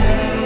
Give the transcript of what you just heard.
say